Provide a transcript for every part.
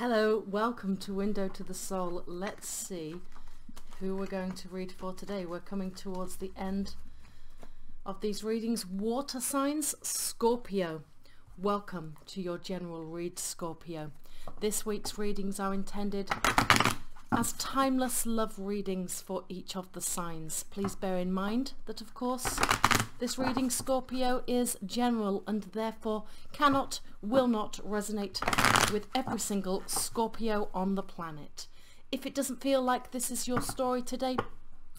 Hello, welcome to Window to the Soul. Let's see who we're going to read for today. We're coming towards the end of these readings. Water signs, Scorpio. Welcome to your general read, Scorpio. This week's readings are intended as timeless love readings for each of the signs. Please bear in mind that, of course, this reading, Scorpio, is general and therefore cannot, will not resonate with every single Scorpio on the planet. If it doesn't feel like this is your story today,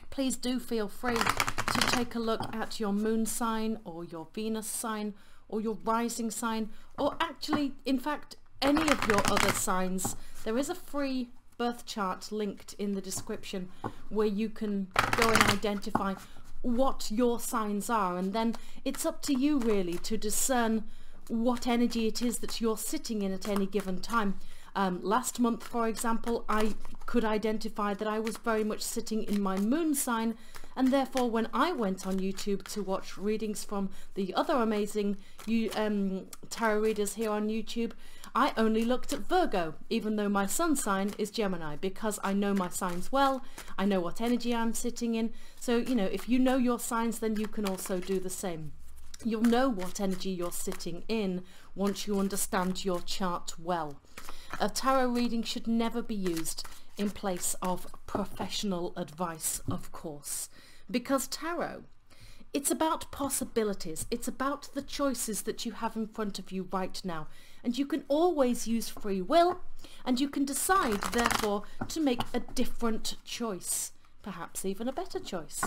please do feel free to take a look at your moon sign or your Venus sign or your rising sign or actually, in fact, any of your other signs. There is a free birth chart linked in the description where you can go and identify what your signs are and then it's up to you really to discern what energy it is that you're sitting in at any given time. Um, last month, for example, I could identify that I was very much sitting in my moon sign and therefore when I went on YouTube to watch readings from the other amazing um, tarot readers here on YouTube, I only looked at Virgo, even though my sun sign is Gemini, because I know my signs well, I know what energy I'm sitting in. So, you know, if you know your signs, then you can also do the same. You'll know what energy you're sitting in once you understand your chart well. A tarot reading should never be used in place of professional advice, of course, because tarot it's about possibilities. It's about the choices that you have in front of you right now. And you can always use free will and you can decide, therefore, to make a different choice, perhaps even a better choice.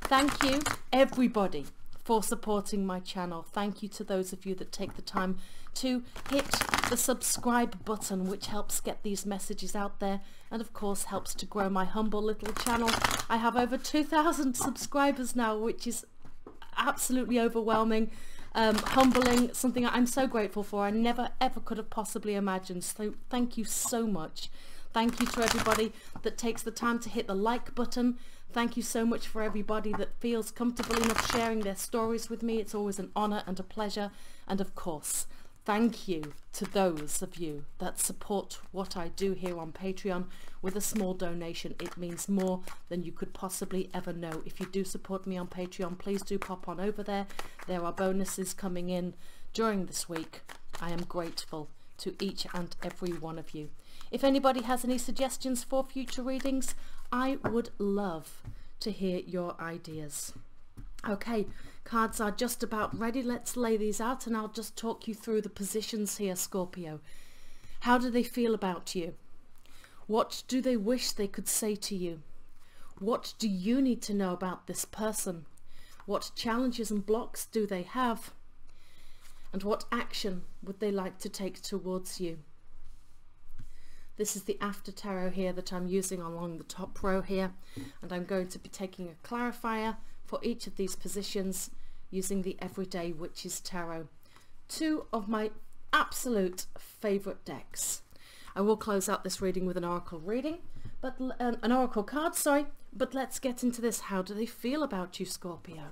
Thank you, everybody, for supporting my channel. Thank you to those of you that take the time to hit the subscribe button, which helps get these messages out there and of course helps to grow my humble little channel. I have over 2,000 subscribers now, which is absolutely overwhelming, um, humbling, something I'm so grateful for. I never ever could have possibly imagined. So thank you so much. Thank you to everybody that takes the time to hit the like button. Thank you so much for everybody that feels comfortable enough sharing their stories with me. It's always an honour and a pleasure. And of course, Thank you to those of you that support what I do here on Patreon with a small donation. It means more than you could possibly ever know. If you do support me on Patreon, please do pop on over there. There are bonuses coming in during this week. I am grateful to each and every one of you. If anybody has any suggestions for future readings, I would love to hear your ideas. Okay, cards are just about ready. Let's lay these out and I'll just talk you through the positions here, Scorpio. How do they feel about you? What do they wish they could say to you? What do you need to know about this person? What challenges and blocks do they have? And what action would they like to take towards you? This is the after tarot here that I'm using along the top row here. And I'm going to be taking a clarifier for each of these positions using the Everyday Witches Tarot. Two of my absolute favourite decks. I will close out this reading with an oracle reading, but um, an oracle card, sorry, but let's get into this. How do they feel about you, Scorpio?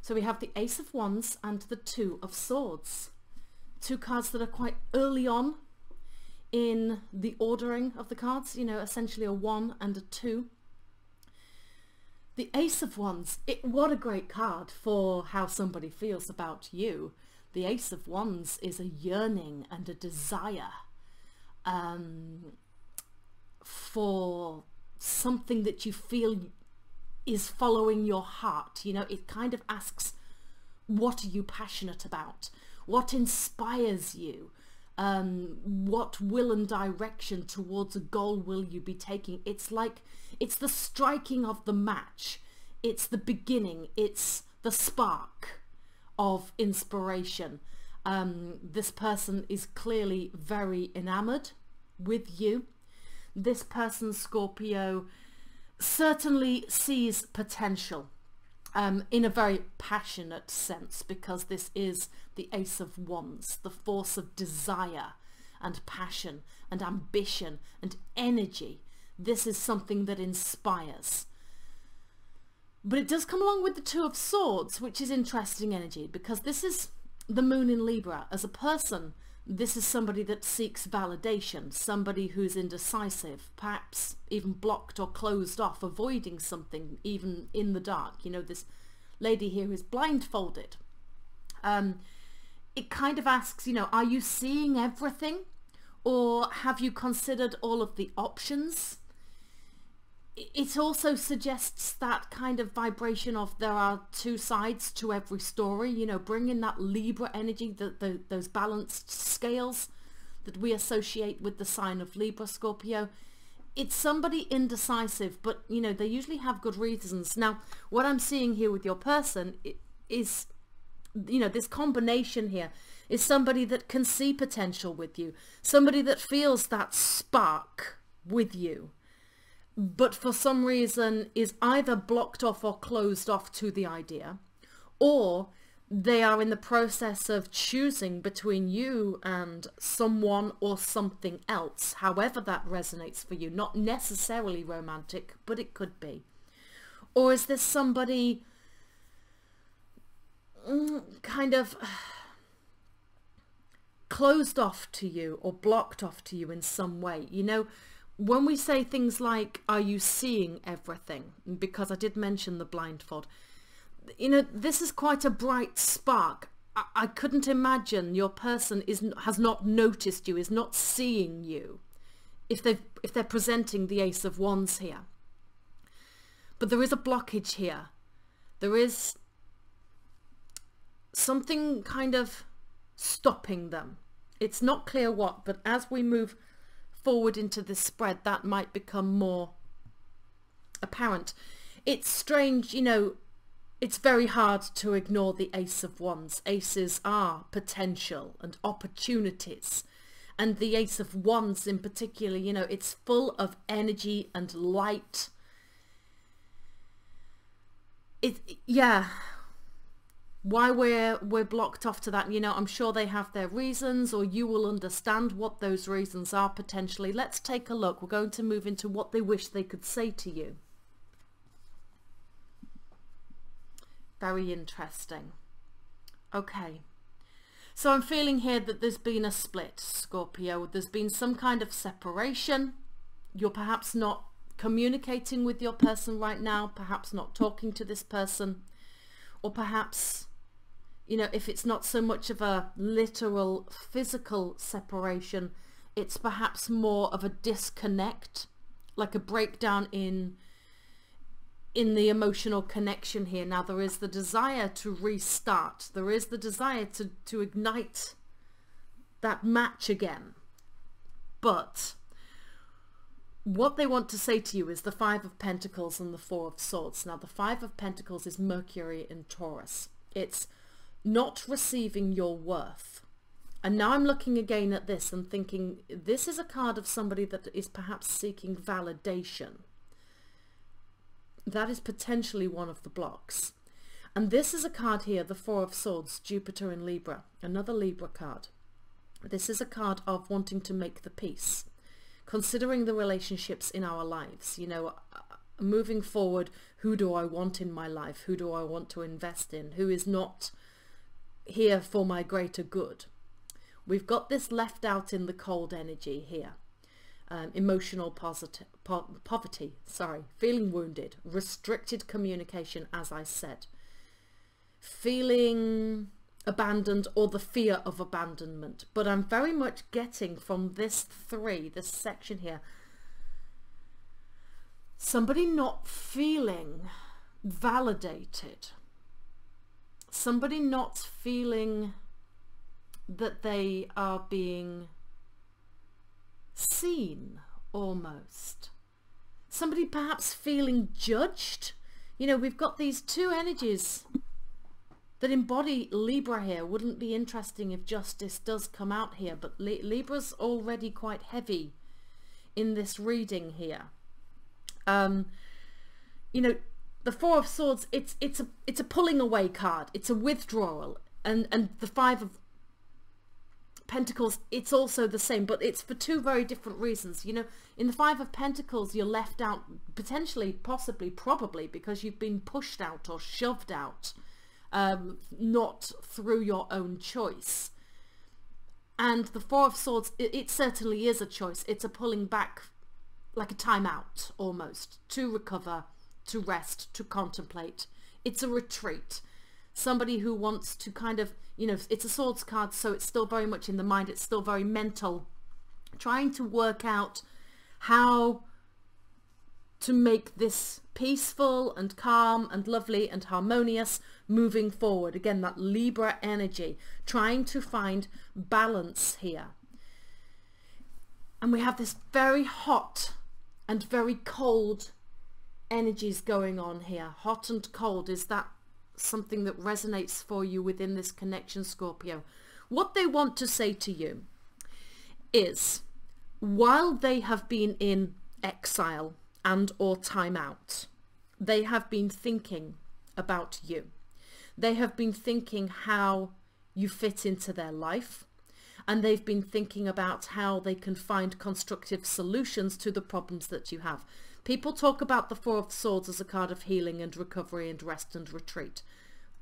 So we have the Ace of Wands and the Two of Swords. Two cards that are quite early on in the ordering of the cards, you know, essentially a one and a two. The Ace of Wands, it, what a great card for how somebody feels about you. The Ace of Wands is a yearning and a desire um, for something that you feel is following your heart. You know, it kind of asks, what are you passionate about? What inspires you? Um, what will and direction towards a goal will you be taking? It's like it's the striking of the match. It's the beginning. It's the spark of inspiration. Um, this person is clearly very enamored with you. This person, Scorpio, certainly sees potential um, in a very passionate sense because this is the Ace of Wands, the force of desire and passion and ambition and energy this is something that inspires. But it does come along with the Two of Swords, which is interesting energy because this is the moon in Libra. As a person, this is somebody that seeks validation, somebody who's indecisive, perhaps even blocked or closed off, avoiding something even in the dark. You know, this lady here is blindfolded. Um, it kind of asks, you know, are you seeing everything? Or have you considered all of the options? It also suggests that kind of vibration of there are two sides to every story, you know, bringing that Libra energy, the, the, those balanced scales that we associate with the sign of Libra, Scorpio. It's somebody indecisive, but, you know, they usually have good reasons. Now, what I'm seeing here with your person is, you know, this combination here is somebody that can see potential with you, somebody that feels that spark with you but for some reason is either blocked off or closed off to the idea, or they are in the process of choosing between you and someone or something else, however that resonates for you. Not necessarily romantic, but it could be. Or is this somebody mm, kind of closed off to you or blocked off to you in some way? You know, when we say things like, are you seeing everything? Because I did mention the blindfold. You know, this is quite a bright spark. I, I couldn't imagine your person is has not noticed you, is not seeing you, if they if they're presenting the Ace of Wands here. But there is a blockage here. There is something kind of stopping them. It's not clear what, but as we move forward into the spread, that might become more apparent. It's strange, you know, it's very hard to ignore the Ace of Wands. Aces are potential and opportunities. And the Ace of Wands in particular, you know, it's full of energy and light. It, yeah, why we're we're blocked off to that. You know i'm sure they have their reasons or you will understand what those reasons are potentially. Let's take a look. We're going to move into what they wish they could say to you. Very interesting. Okay. So i'm feeling here that there's been a split scorpio. There's been some kind of separation. You're perhaps not communicating with your person right now perhaps not talking to this person or perhaps you know, if it's not so much of a literal physical separation, it's perhaps more of a disconnect, like a breakdown in in the emotional connection here. Now there is the desire to restart. There is the desire to, to ignite that match again. But what they want to say to you is the Five of Pentacles and the Four of Swords. Now the Five of Pentacles is Mercury in Taurus. It's not receiving your worth. And now I'm looking again at this and thinking this is a card of somebody that is perhaps seeking validation. That is potentially one of the blocks. And this is a card here, the Four of Swords, Jupiter in Libra, another Libra card. This is a card of wanting to make the peace, considering the relationships in our lives. You know, moving forward, who do I want in my life? Who do I want to invest in? Who is not here for my greater good. We've got this left out in the cold energy here. Um, emotional po poverty, sorry, feeling wounded, restricted communication, as I said, feeling abandoned or the fear of abandonment. But I'm very much getting from this three, this section here, somebody not feeling validated somebody not feeling that they are being seen almost. Somebody perhaps feeling judged. You know, we've got these two energies that embody Libra here. Wouldn't be interesting if justice does come out here, but Libra's already quite heavy in this reading here. Um, you know, the Four of Swords, it's it's a it's a pulling away card. It's a withdrawal, and and the Five of Pentacles, it's also the same, but it's for two very different reasons. You know, in the Five of Pentacles, you're left out potentially, possibly, probably because you've been pushed out or shoved out, um, not through your own choice. And the Four of Swords, it, it certainly is a choice. It's a pulling back, like a timeout almost, to recover, to rest, to contemplate. It's a retreat. Somebody who wants to kind of, you know, it's a swords card, so it's still very much in the mind. It's still very mental. Trying to work out how to make this peaceful and calm and lovely and harmonious moving forward. Again, that Libra energy, trying to find balance here. And we have this very hot and very cold energies going on here. Hot and cold, is that something that resonates for you within this connection, Scorpio? What they want to say to you is, while they have been in exile and or time out, they have been thinking about you. They have been thinking how you fit into their life and they've been thinking about how they can find constructive solutions to the problems that you have. People talk about the Four of Swords as a card of healing and recovery and rest and retreat.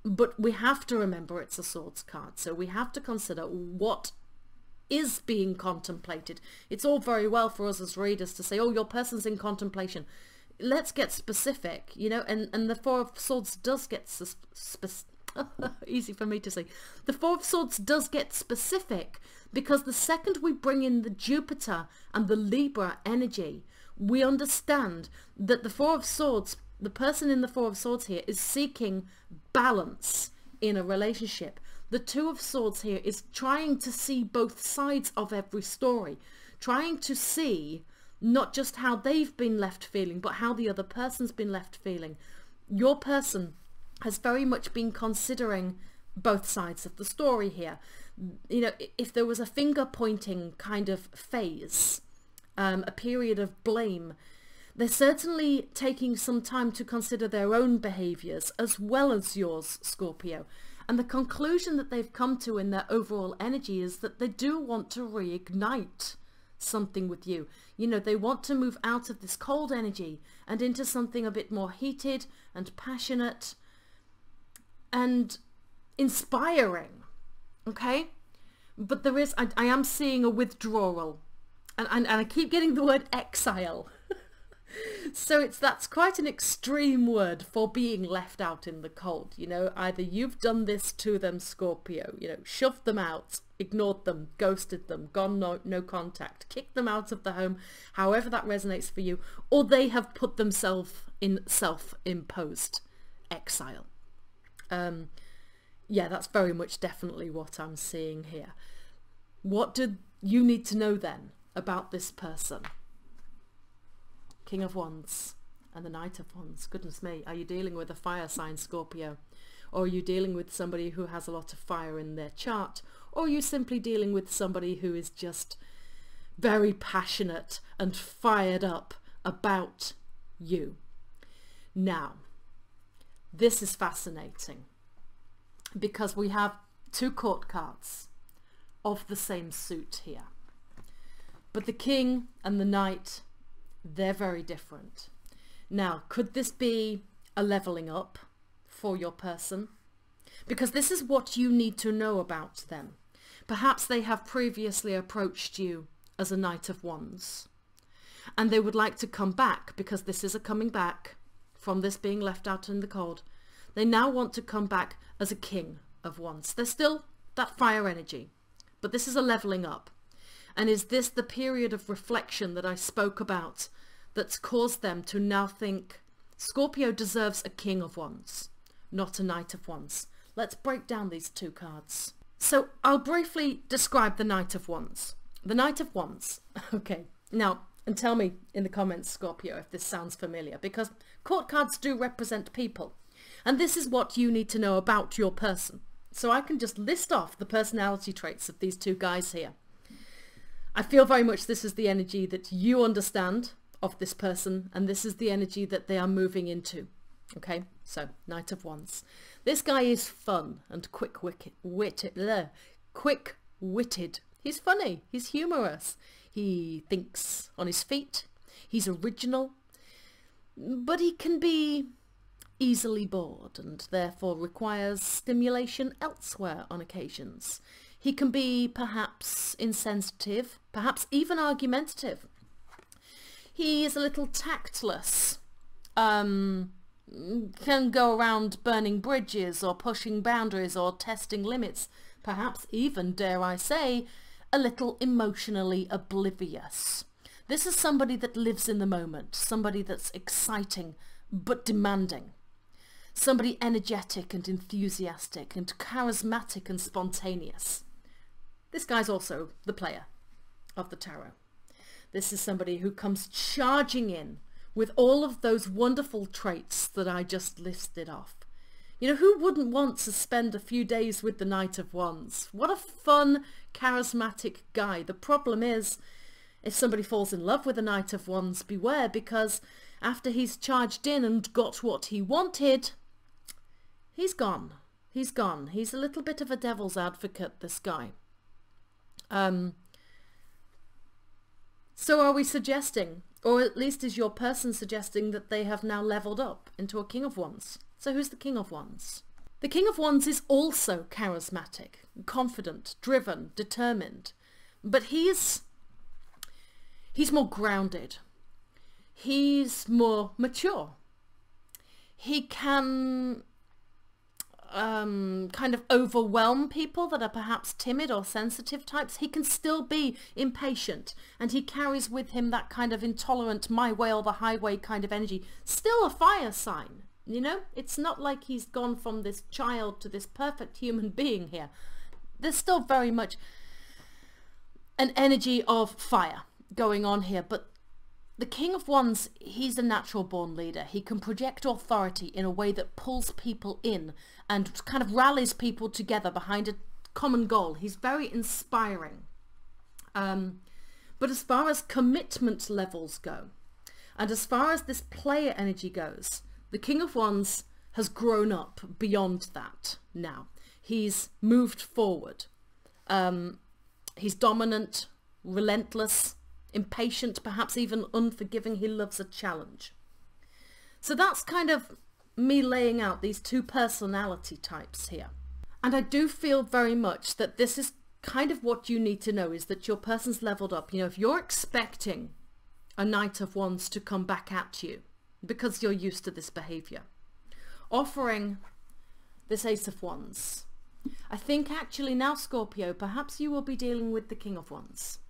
But we have to remember it's a swords card. So we have to consider what is being contemplated. It's all very well for us as readers to say, oh, your person's in contemplation. Let's get specific, you know, and, and the Four of Swords does get specific. easy for me to say. The Four of Swords does get specific because the second we bring in the Jupiter and the Libra energy, we understand that the Four of Swords, the person in the Four of Swords here is seeking balance in a relationship the Two of Swords here is trying to see both sides of every story, trying to see not just how they've been left feeling, but how the other person's been left feeling. Your person has very much been considering both sides of the story here. You know, if there was a finger pointing kind of phase, um, a period of blame, they're certainly taking some time to consider their own behaviours as well as yours, Scorpio. And the conclusion that they've come to in their overall energy is that they do want to reignite something with you. You know, they want to move out of this cold energy and into something a bit more heated and passionate and inspiring. Okay? But there is, I, I am seeing a withdrawal. And, and, and I keep getting the word exile. so it's that's quite an extreme word for being left out in the cold you know? Either you've done this to them scorpio you know shoved them out ignored them ghosted them gone no, no contact kicked them out of the home however that resonates for you or they have put themselves in self-imposed exile. Um yeah that's very much definitely what i'm seeing here. What do you need to know then about this person King of Wands and the Knight of Wands. Goodness me, are you dealing with a fire sign Scorpio? Or are you dealing with somebody who has a lot of fire in their chart? Or are you simply dealing with somebody who is just very passionate and fired up about you? Now, this is fascinating because we have two court cards of the same suit here. But the king and the knight they're very different. Now, could this be a leveling up for your person? Because this is what you need to know about them. Perhaps they have previously approached you as a Knight of Wands and they would like to come back because this is a coming back from this being left out in the cold. They now want to come back as a King of Wands. They're still that fire energy, but this is a leveling up. And is this the period of reflection that I spoke about that's caused them to now think Scorpio deserves a King of Wands, not a Knight of Wands? Let's break down these two cards. So I'll briefly describe the Knight of Wands. The Knight of Wands. Okay, now, and tell me in the comments, Scorpio, if this sounds familiar, because court cards do represent people. And this is what you need to know about your person. So I can just list off the personality traits of these two guys here. I feel very much this is the energy that you understand of this person and this is the energy that they are moving into. Okay, so Knight of Wands. This guy is fun and quick witted, quick witted. He's funny, he's humorous. He thinks on his feet. He's original, but he can be easily bored and therefore requires stimulation elsewhere on occasions. He can be perhaps insensitive, perhaps even argumentative. He is a little tactless, um, can go around burning bridges or pushing boundaries or testing limits, perhaps even, dare I say, a little emotionally oblivious. This is somebody that lives in the moment, somebody that's exciting but demanding, somebody energetic and enthusiastic and charismatic and spontaneous. This guy's also the player of the tarot. This is somebody who comes charging in with all of those wonderful traits that I just listed off. You know, who wouldn't want to spend a few days with the Knight of Wands? What a fun, charismatic guy. The problem is, if somebody falls in love with the Knight of Wands, beware, because after he's charged in and got what he wanted, he's gone. He's gone. He's a little bit of a devil's advocate, this guy. Um, so are we suggesting, or at least is your person suggesting that they have now leveled up into a King of Wands? So who's the King of Wands? The King of Wands is also charismatic, confident, driven, determined, but he's he's more grounded. He's more mature. He can um, kind of overwhelm people that are perhaps timid or sensitive types, he can still be impatient and he carries with him that kind of intolerant my way or the highway kind of energy. Still a fire sign, you know? It's not like he's gone from this child to this perfect human being here. There's still very much an energy of fire going on here, but the King of Wands, he's a natural born leader. He can project authority in a way that pulls people in and kind of rallies people together behind a common goal. He's very inspiring. Um, but as far as commitment levels go, and as far as this player energy goes, the King of Wands has grown up beyond that now. He's moved forward. Um, he's dominant, relentless, impatient, perhaps even unforgiving. He loves a challenge. So that's kind of me laying out these two personality types here. And I do feel very much that this is kind of what you need to know is that your person's leveled up. You know, if you're expecting a Knight of Wands to come back at you because you're used to this behavior, offering this Ace of Wands, I think actually now, Scorpio, perhaps you will be dealing with the King of Wands.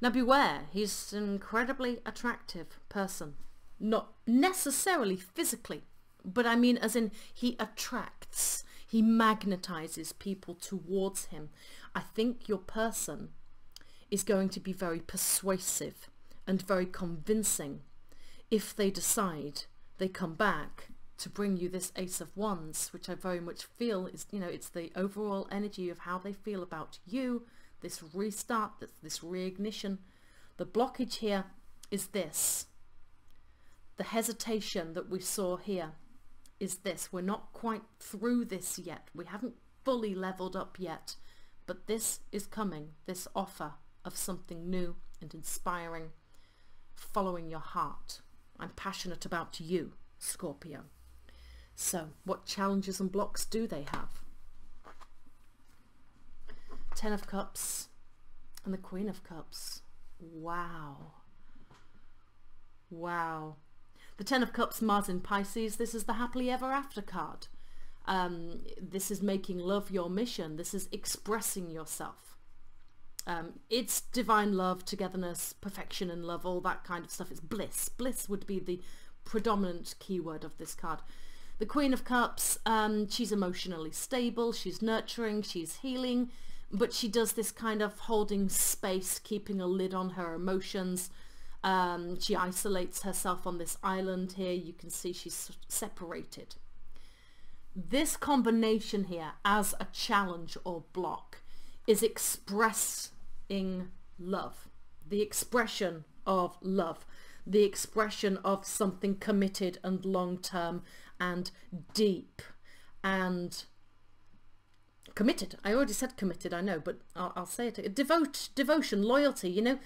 Now beware, he's an incredibly attractive person. Not necessarily physically, but I mean as in he attracts, he magnetizes people towards him. I think your person is going to be very persuasive and very convincing if they decide they come back to bring you this ace of wands which i very much feel is you know it's the overall energy of how they feel about you this restart, this, this reignition. The blockage here is this. The hesitation that we saw here is this. We're not quite through this yet. We haven't fully leveled up yet. But this is coming, this offer of something new and inspiring, following your heart. I'm passionate about you, Scorpio. So what challenges and blocks do they have? Ten of Cups and the Queen of Cups. Wow. Wow. The Ten of Cups, Mars in Pisces, this is the happily ever after card. Um, this is making love your mission. This is expressing yourself. Um, it's divine love, togetherness, perfection and love, all that kind of stuff. It's bliss. Bliss would be the predominant keyword of this card. The Queen of Cups, um, she's emotionally stable, she's nurturing, she's healing, but she does this kind of holding space, keeping a lid on her emotions. Um, she isolates herself on this island here. You can see she's separated. This combination here as a challenge or block is expressing love. The expression of love. The expression of something committed and long-term and deep and committed. I already said committed, I know, but I'll, I'll say it. Devote, devotion, loyalty, you know.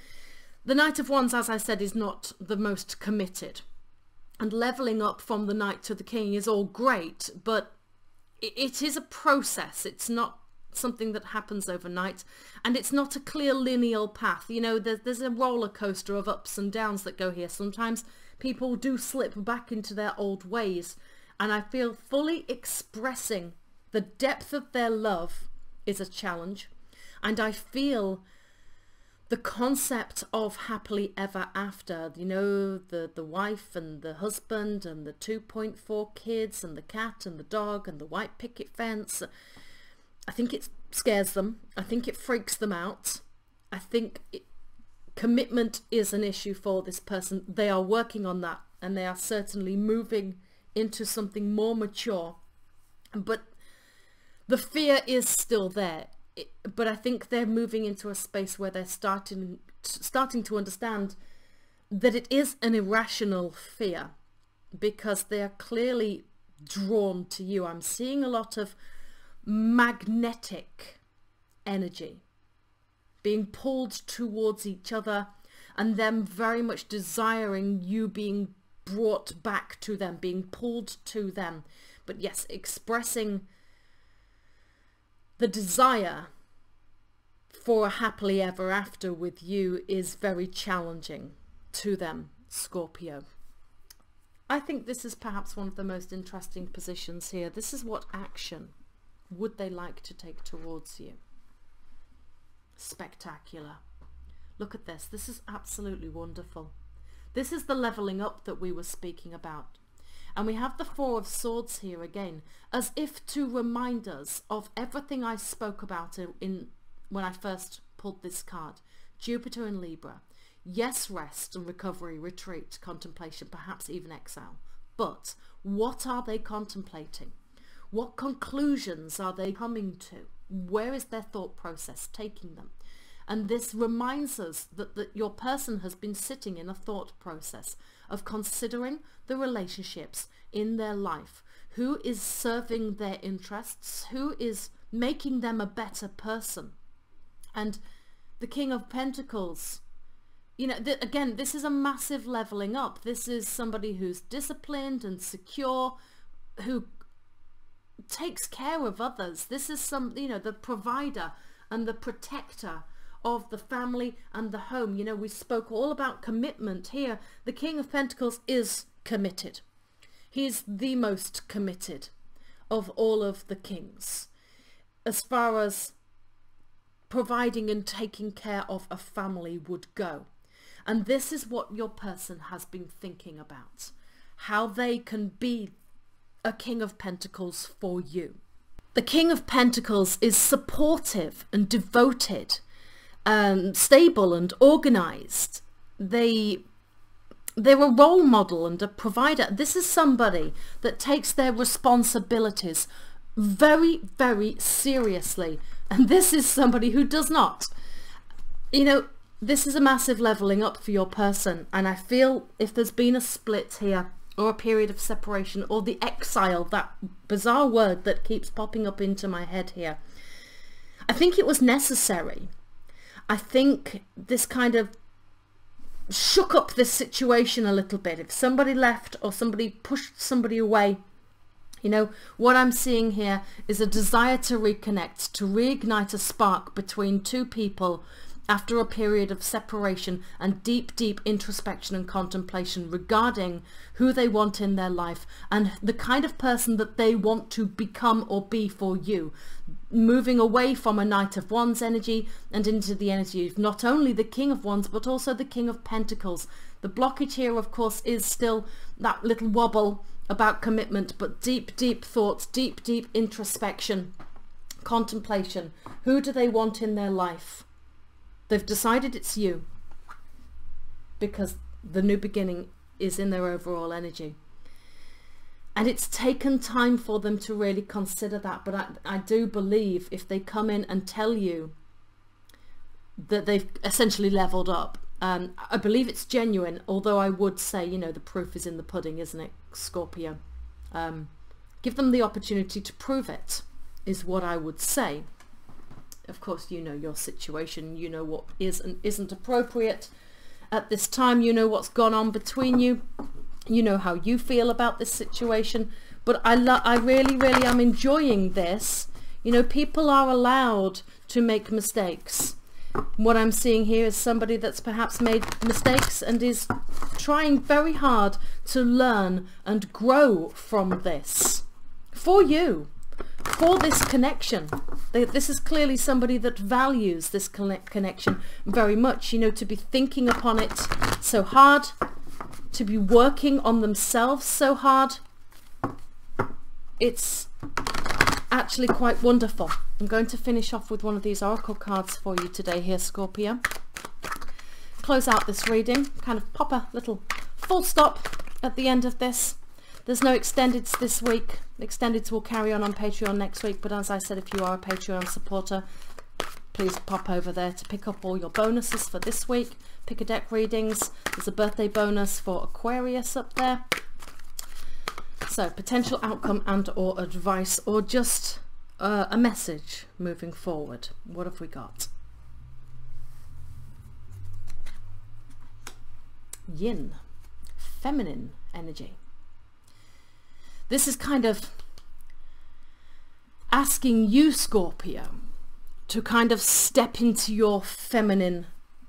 The Knight of Wands, as I said, is not the most committed. And levelling up from the Knight to the King is all great, but it, is a process. It's not something that happens overnight. And it's not a clear lineal path. You know there's, there's a roller coaster of ups and downs that go here. Sometimes people do slip back into their old ways. And i feel fully expressing the depth of their love is a challenge. And i feel the concept of happily ever after you know the the wife and the husband and the 2.4 kids and the cat and the dog and the white picket fence I think it scares them. I think it freaks them out. I think it, commitment is an issue for this person. They are working on that and they are certainly moving into something more mature. But the fear is still there. But I think they're moving into a space where they're starting starting to understand that it is an irrational fear because they are clearly drawn to you. I'm seeing a lot of magnetic energy being pulled towards each other and them very much desiring you being brought back to them, being pulled to them. But yes, expressing the desire for a happily ever after with you is very challenging to them, Scorpio. I think this is perhaps one of the most interesting positions here. This is what action would they like to take towards you? Spectacular. Look at this. This is absolutely wonderful. This is the leveling up that we were speaking about. And we have the Four of Swords here again, as if to remind us of everything I spoke about in, in when I first pulled this card. Jupiter in Libra. Yes, rest and recovery, retreat, contemplation, perhaps even exile. But what are they contemplating? What conclusions are they coming to? Where is their thought process taking them? And this reminds us that, that your person has been sitting in a thought process of considering the relationships in their life. Who is serving their interests? Who is making them a better person? And the King of Pentacles, you know, th again, this is a massive leveling up. This is somebody who's disciplined and secure, who takes care of others. This is some, you know, the provider and the protector of the family and the home. You know, we spoke all about commitment here. The King of Pentacles is committed. He's the most committed of all of the kings as far as providing and taking care of a family would go. And this is what your person has been thinking about. How they can be a King of Pentacles for you. The King of Pentacles is supportive and devoted, um, stable and organized. They they're a role model and a provider. This is somebody that takes their responsibilities very, very seriously. And this is somebody who does not. You know, this is a massive leveling up for your person. And I feel if there's been a split here, or a period of separation or the exile, that bizarre word that keeps popping up into my head here. I think it was necessary. I think this kind of shook up the situation a little bit. If somebody left or somebody pushed somebody away, you know, what I'm seeing here is a desire to reconnect, to reignite a spark between two people after a period of separation and deep, deep introspection and contemplation regarding who they want in their life and the kind of person that they want to become or be for you. Moving away from a Knight of Wands energy and into the energy of not only the King of Wands but also the King of Pentacles. The blockage here, of course, is still that little wobble about commitment, but deep, deep thoughts, deep, deep introspection, contemplation. Who do they want in their life? They've decided it's you because the new beginning is in their overall energy. And it's taken time for them to really consider that. But I, I do believe if they come in and tell you that they've essentially leveled up, um, I believe it's genuine, although I would say, you know, the proof is in the pudding, isn't it, Scorpio? Um, give them the opportunity to prove it, is what I would say of course you know your situation you know what is and isn't appropriate at this time you know what's gone on between you you know how you feel about this situation but I I really really am enjoying this You know, people are allowed to make mistakes. What I'm seeing here is somebody that's perhaps made mistakes and is trying very hard to learn and grow from this. For you, for this connection. This is clearly somebody that values this connection very much, you know, to be thinking upon it so hard, to be working on themselves so hard. It's actually quite wonderful. I'm going to finish off with one of these oracle cards for you today here, Scorpio. Close out this reading, kind of pop a little full stop at the end of this. There's no extendeds this week. Extendeds will carry on on Patreon next week, but as I said, if you are a Patreon supporter, please pop over there to pick up all your bonuses for this week. Pick a deck readings. There's a birthday bonus for Aquarius up there. So potential outcome and or advice or just uh, a message moving forward. What have we got? Yin, feminine energy. This is kind of asking you, Scorpio, to kind of step into your feminine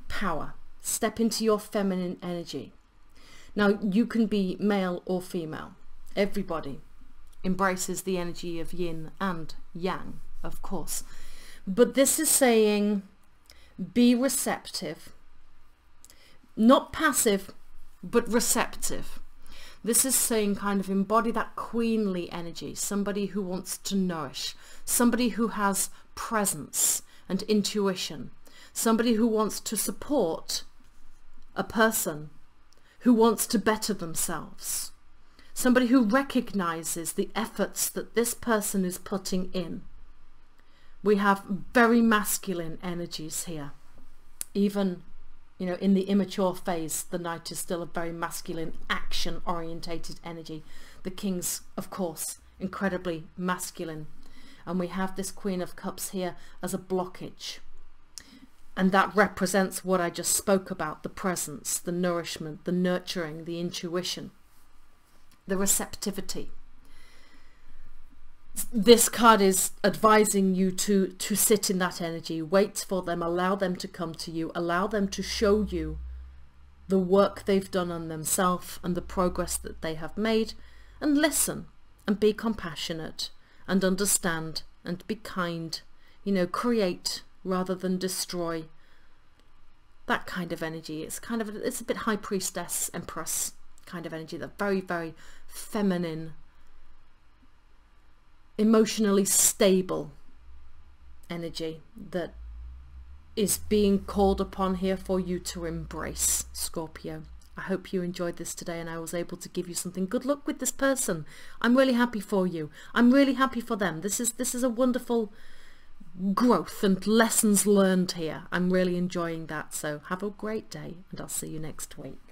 power, step into your feminine energy. Now, you can be male or female. Everybody embraces the energy of yin and yang, of course. But this is saying be receptive, not passive, but receptive. This is saying kind of embody that queenly energy, somebody who wants to nourish, somebody who has presence and intuition, somebody who wants to support a person who wants to better themselves somebody who recognizes the efforts that this person is putting in. We have very masculine energies here. Even, you know, in the immature phase, the knight is still a very masculine, action-orientated energy. The king's, of course, incredibly masculine. And we have this Queen of Cups here as a blockage. And that represents what I just spoke about, the presence, the nourishment, the nurturing, the intuition the receptivity. This card is advising you to, to sit in that energy, wait for them, allow them to come to you, allow them to show you the work they've done on themselves and the progress that they have made, and listen and be compassionate and understand and be kind, you know, create rather than destroy. That kind of energy. It's kind of, it's a bit high priestess, empress kind of energy, that very, very feminine, emotionally stable energy that is being called upon here for you to embrace, Scorpio. I hope you enjoyed this today and I was able to give you something. Good luck with this person. I'm really happy for you. I'm really happy for them. This is this is a wonderful growth and lessons learned here. I'm really enjoying that. So have a great day and I'll see you next week.